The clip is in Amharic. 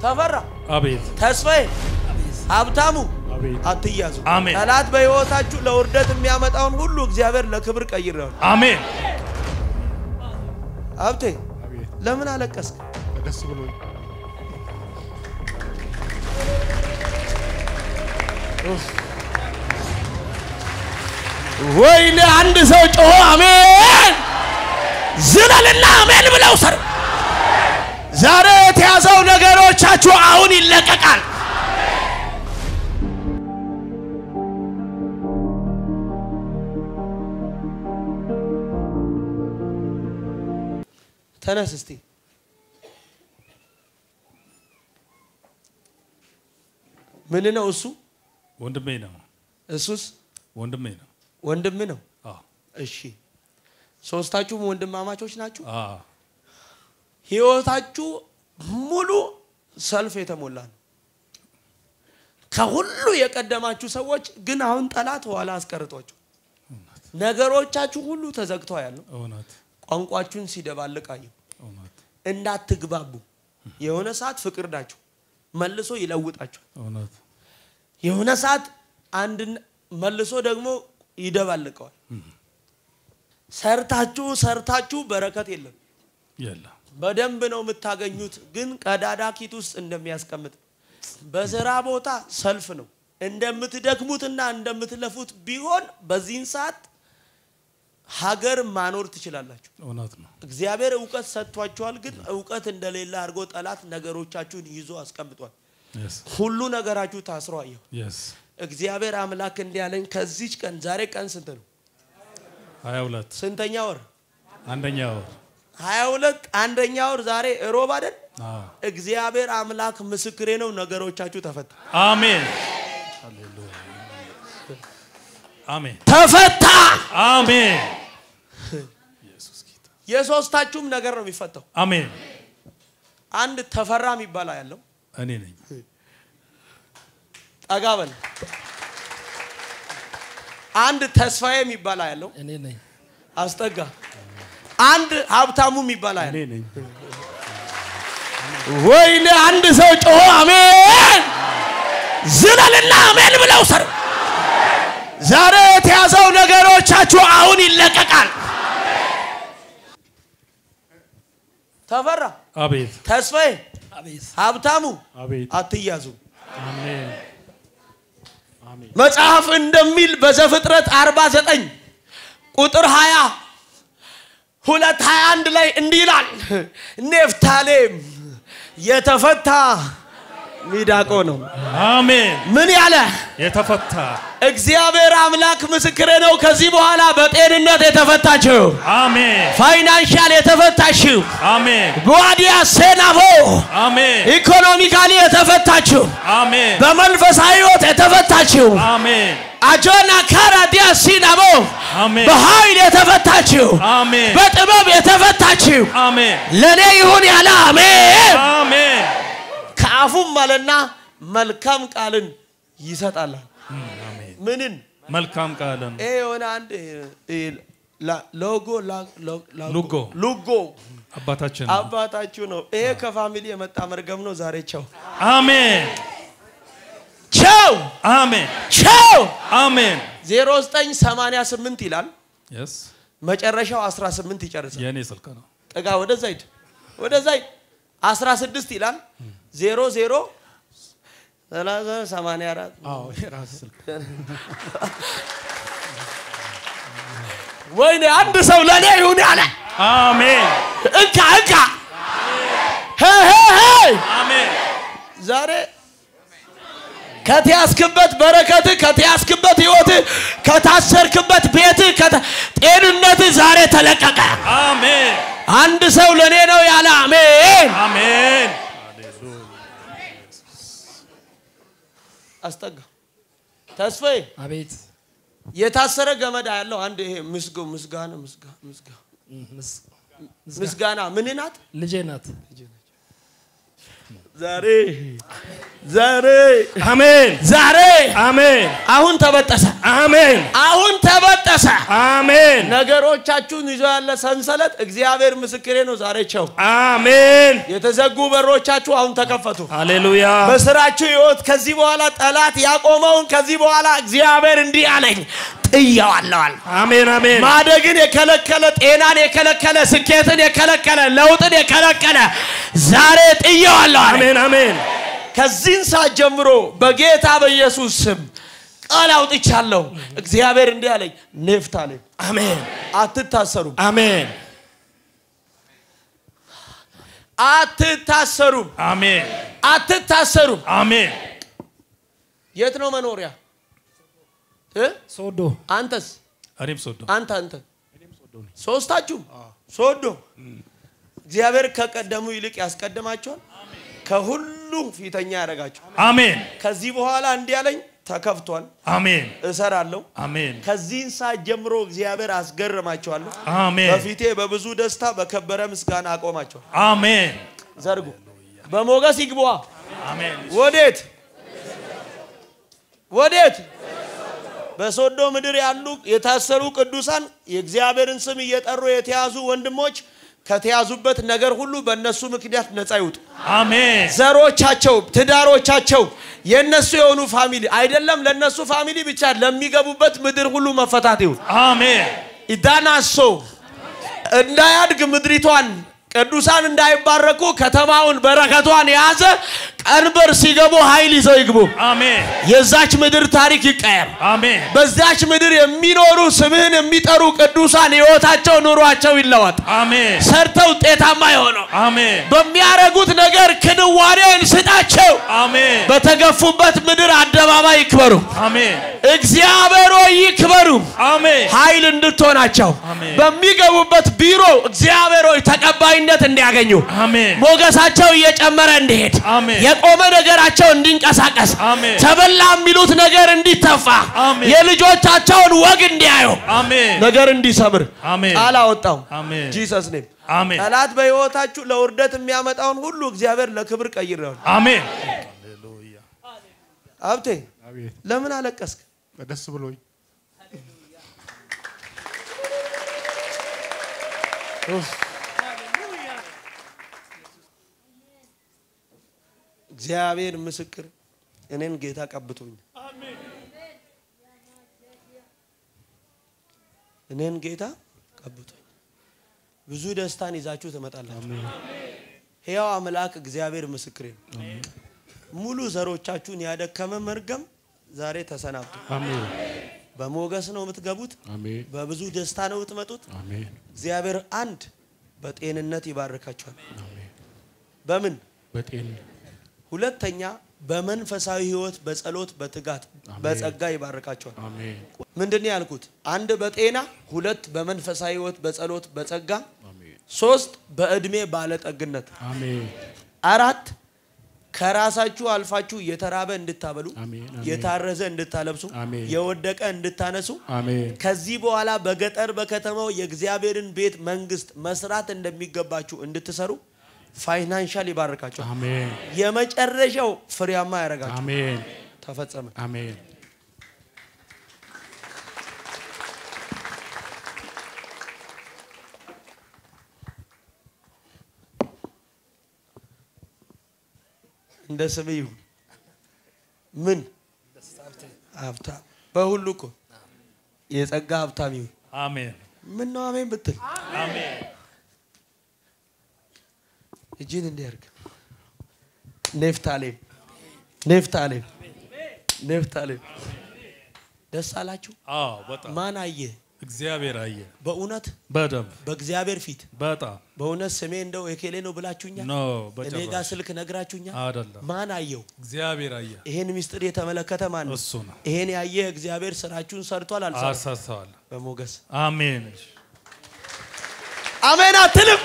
ተፈራ፣ አቤት ተስፋዬ፣ ሀብታሙ አትያዙ። አሜን። ጠላት በሕይወታችሁ ለውርደት የሚያመጣውን ሁሉ እግዚአብሔር ለክብር ቀይረዋል። አሜን ሀብቴ ለምን አለቀስክ? ደስ ብሎኝ ወይኔ አንድ ሰው ጮሆ አሜን ዝለልና አሜን ብለው ሰር ዛሬ የተያዘው ነገሮቻችሁ አሁን ይለቀቃል። ተነስ እስቲ ምን ነው እሱ? ወንድሜ ነው እሱስ ወንድሜ ነው ወንድም ነው። እሺ ሶስታችሁም ወንድማማቾች ናችሁ። አዎ ህይወታችሁ ሙሉ ሰልፍ የተሞላ ነው። ከሁሉ የቀደማችሁ ሰዎች ግን አሁን ጠላት ኋላ አስቀርጧችሁ ነገሮቻችሁ ሁሉ ተዘግተው ያለው ቋንቋችሁን እውነት። እንዳትግባቡ። የሆነ ሰዓት ፍቅር ናችሁ። መልሶ እውነት። የሆነ ሰዓት አንድ መልሶ ደግሞ ይደባልቀዋል። ሰርታችሁ ሰርታችሁ በረከት የለም። የለም በደንብ ነው የምታገኙት፣ ግን ቀዳዳ ኪት ውስጥ እንደሚያስቀምጥ በስራ ቦታ ሰልፍ ነው። እንደምትደክሙትና እንደምትለፉት ቢሆን በዚህን ሰዓት ሀገር ማኖር ትችላላችሁ። እውነት ነው እግዚአብሔር እውቀት ሰጥቷችኋል፣ ግን እውቀት እንደሌለ አድርጎ ጠላት ነገሮቻችሁን ይዞ አስቀምጧል። ሁሉ ነገራችሁ ታስሮ አየሁ። እግዚአብሔር አምላክ እንዲህ ያለኝ ከዚች ቀን ዛሬ ቀን ስንት ነው? ሀያ ሁለት ስንተኛ ወር? አንደኛ ወር ሀያ ሁለት አንደኛ ወር ዛሬ እሮብ አይደል? እግዚአብሔር አምላክ ምስክሬ ነው። ነገሮቻችሁ ተፈታ አሜን ሃሌሉያ አሜን ተፈታ። አሜን የሶስታችሁም ነገር ነው የሚፈታው። አሜን አንድ ተፈራ የሚባል ያለው እኔ ነኝ ጠጋ በል። አንድ ተስፋዬ የሚባል ያለው እኔ ነኝ። አስጠጋ። አንድ ሀብታሙ የሚባል ወይኔ አንድ ሰው ጮሆ አሜን! ዝለልና አሜን ብለው ሰር ዛሬ የተያዘው ነገሮቻችሁ አሁን ይለቀቃል። ተፈራ፣ አቤት። ተስፋዬ፣ አቤት። ሀብታሙ። አቤት። አትያዙ። መጽሐፍ እንደሚል በዘፍጥረት 49 ቁጥር 20 ሁለት 21 ላይ እንዲህ ይላል፣ ኔፍታሌም የተፈታ ሚዳቆ ነው። አሜን። ምን ያለ? የተፈታ። እግዚአብሔር አምላክ ምስክሬ ነው። ከዚህ በኋላ በጤንነት የተፈታችው፣ አሜን። financial የተፈታችው፣ አሜን። ጓዲያ ሴናቮ አሜን። economically የተፈታችው፣ አሜን። በመንፈሳዊ ሕይወት የተፈታችው አሜን አጆና ካራዲያ ሲናቦ አሜን በኃይል የተፈታችው አሜን በጥበብ የተፈታችው አሜን ለእኔ ይሁን ያለ አሜን። አሜን ከአፉም አለና መልካም ቃልን ይሰጣል። አሜን ምንን መልካም ቃልን ይሄ የሆነ አንድ ሎጎ ሉጎ። ሉጎ አባታችን አባታችሁ ነው። ይሄ ከፋሚሊ የመጣ መርገም ነው። ዛሬ ቸው አሜን ቸው! አሜን! ቸው! አሜን! 0988 ይላል። የስ መጨረሻው 18 ይጨርሳል። የእኔ ስልክ ነው። ጠጋ ወደዛ ሂድ፣ ወደዛ ሂድ። 16 ይላል። 00 30 84 አዎ የራስ ስልክ። ወይኔ አንድ ሰው ለእኔ ይሁን ያለ! አሜን! እንካ እንካ! ሄ ሄ ሄ! አሜን! ዛሬ ከተያዝክበት በረከት ከተያዝክበት ህይወት ከታሰርክበት ቤት ጤንነት ዛሬ ተለቀቀ። አሜን አንድ ሰው ለእኔ ነው ያለ አሜን። አሜን አስጠጋ ተስፋዬ አቤት የታሰረ ገመድ ያለው አንድ ይሄ ምስጎ ምስጋና ምስጋ- ምስጋ- ምስ- ምስጋና ምን ናት? ልጄ ናት። ዛሬ ዛሬ አሜን። ዛሬ አሜን። አሁን ተበጠሰ፣ አሜን። አሁን ተበጠሰ። አሜን። ነገሮቻችሁን ይዞ ያለ ሰንሰለት እግዚአብሔር ምስክሬ ነው። ዛሬ ቸው። አሜን። የተዘጉ በሮቻችሁ አሁን ተከፈቱ። ሃሌሉያ። በስራችሁ ህይወት ከዚህ በኋላ ጠላት ያቆመውን ከዚህ በኋላ እግዚአብሔር እንዲህ አለኝ ጥየዋለዋል። አሜን አሜን ማደግን የከለከለ ጤናን የከለከለ ስኬትን የከለከለ ለውጥን የከለከለ ዛሬ ጥየዋለዋል። አሜን አሜን ከዚህን ሰዓት ጀምሮ በጌታ በኢየሱስ ስም ቃል አውጥቻለሁ። እግዚአብሔር እንዲህ አለኝ ኔፍታሌም አሜን አትታሰሩም፣ አሜን አትታሰሩም፣ አሜን አትታሰሩም። አሜን የት ነው መኖሪያ? ሶዶ። አንተስ? እኔም ሶዶ። አንተ አንተ? ሶስታችሁም? ሶዶ? እግዚአብሔር ከቀደሙ ይልቅ ያስቀድማቸዋል ከሁሉም ፊተኛ ያደርጋቸው አሜን። ከዚህ በኋላ እንዲህ ያለኝ ተከፍቷል። አሜን። እሰራለሁ። አሜን። ከዚህን ሰዓት ጀምሮ እግዚአብሔር አስገርማቸዋለሁ አሜን። በፊቴ በብዙ ደስታ በከበረ ምስጋና አቆማቸዋል አሜን። ዘርጉ። በሞገስ ይግቧ። አሜን። ወዴት? ወዴት በሶዶ ምድር ያሉ የታሰሩ ቅዱሳን የእግዚአብሔርን ስም እየጠሩ የተያዙ ወንድሞች ከተያዙበት ነገር ሁሉ በእነሱ ምክንያት ነፃ ይውጡ። አሜን ዘሮቻቸው፣ ትዳሮቻቸው የእነሱ የሆኑ family አይደለም ለእነሱ family ብቻ ለሚገቡበት ምድር ሁሉ መፈታት ይሁን። አሜን ኢዳናሶ እንዳያድግ ምድሪቷን ቅዱሳን እንዳይባረኩ ከተማውን በረከቷን የያዘ ቀንበር ሲገቡ ኃይል ይዘው ይግቡ። አሜን የዛች ምድር ታሪክ ይቀየር። አሜን በዛች ምድር የሚኖሩ ስምህን የሚጠሩ ቅዱሳን ሕይወታቸው፣ ኑሯቸው ይለወጥ። አሜን ሰርተው ውጤታማ የሆነው አሜን በሚያደርጉት ነገር ክንዋኔን ስጣቸው። አሜን በተገፉበት ምድር አደባባይ ይክበሩ። አሜን እግዚአብሔር ሆይ ይክበሩ። አሜን ኃይል እንድትሆናቸው በሚገቡበት ቢሮ እግዚአብሔር ሆይ ተቀባይነት እንዲያገኙ አሜን ሞገሳቸው እየጨመረ እንዲሄድ አሜን። የቆመ ነገራቸው እንዲንቀሳቀስ አሜን። ተበላ የሚሉት ነገር እንዲተፋ አሜን። የልጆቻቸውን ወግ እንዲያዩ አሜን ነገር እንዲሰምር አሜን። ቃል አወጣው። አሜን Jesus name አሜን ጠላት በሕይወታችሁ ለውርደት የሚያመጣውን ሁሉ እግዚአብሔር ለክብር ቀይረዋል። አሜን ሀብቴ አቤት ለምን አለቀስክ? ደስ ብሎኝ እግዚአብሔር ምስክር እኔን ጌታ ቀብቶኝ እኔን ጌታ ቀብቶኝ ብዙ ደስታን ይዛችሁ ትመጣላችሁ። ሕያው አምላክ እግዚአብሔር ምስክሬ ነው። ሙሉ ዘሮቻችሁን ያደከመ መርገም ዛሬ ተሰናብቶ አሜን በሞገስ ነው የምትገቡት። በብዙ ደስታ ነው የምትመጡት። እግዚአብሔር አንድ በጤንነት ይባርካችኋል። በምን በጤን ሁለተኛ በመንፈሳዊ ህይወት በጸሎት በትጋት በጸጋ ይባርካቸዋል። ምንድን ያልኩት? አንድ በጤና ሁለት በመንፈሳዊ ህይወት በጸሎት በጸጋ ሶስት በእድሜ ባለጠግነት አራት ከራሳችሁ አልፋችሁ የተራበ እንድታበሉ የታረዘ እንድታለብሱ የወደቀ እንድታነሱ ከዚህ በኋላ በገጠር በከተማው የእግዚአብሔርን ቤት መንግስት መስራት እንደሚገባችሁ እንድትሰሩ financial ይባርካቸው። አሜን የመጨረሻው ፍሬያማ ያደርጋችሁ። አሜን ተፈጸመ። አሜን እንደ ስም ይሁን። ምን ሀብታም በሁሉ እኮ የጸጋ ሀብታም ይሁን። አሜን ምን ነው አሜን ብትል አሜን እጅን እንዲያርግ ኔፍታሌም ኔፍታሌም ኔፍታሌም ደስ አላችሁ። አዎ በጣም ማን አየ? እግዚአብሔር አየ በእውነት በደንብ በእግዚአብሔር ፊት በጣም በእውነት ስሜ እንደው የኬሌ ነው ብላችሁኛል። ኖ እኔ ጋር ስልክ ነግራችሁኛል። አይደለም ማን አየው? እግዚአብሔር አየ ይሄን ምስጢር የተመለከተ ማን ነው? እሱ ነው ይሄን ያየ እግዚአብሔር ስራችሁን ሰርቷል አልሰራም? አሳሰዋል በሞገስ አሜን አሜን አትልም?